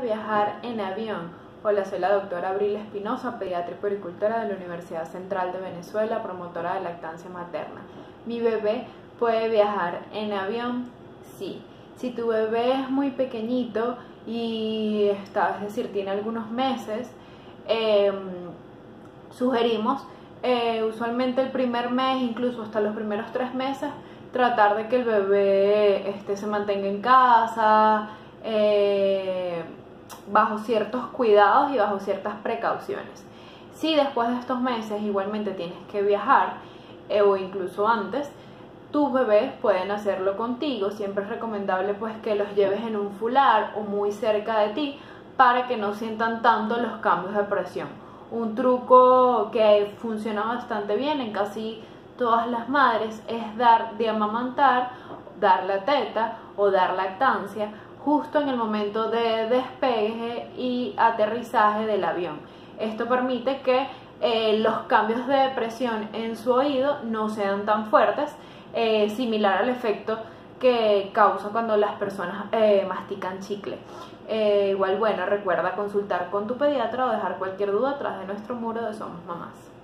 viajar en avión? Hola, soy la doctora Abril Espinosa, pediatra y puericultora de la Universidad Central de Venezuela, promotora de lactancia materna. ¿Mi bebé puede viajar en avión? Sí. Si tu bebé es muy pequeñito y está, es decir, tiene algunos meses, em, sugerimos eh, usualmente el primer mes, incluso hasta los primeros tres meses, tratar de que el bebé este, se mantenga en casa, eh, bajo ciertos cuidados y bajo ciertas precauciones. Si después de estos meses igualmente tienes que viajar, eh, o incluso antes, tus bebés pueden hacerlo contigo. Siempre es recomendable pues que los lleves en un fular o muy cerca de ti para que no sientan tanto los cambios de presión. Un truco que funciona bastante bien en casi todas las madres es dar de amamantar, dar la teta o dar lactancia justo en el momento de despegue y aterrizaje del avión. Esto permite que eh, los cambios de presión en su oído no sean tan fuertes, eh, similar al efecto que causa cuando las personas eh, mastican chicle. igual, bueno, recuerda consultar con tu pediatra o dejar cualquier duda atrás de nuestro muro de Somos Mamás.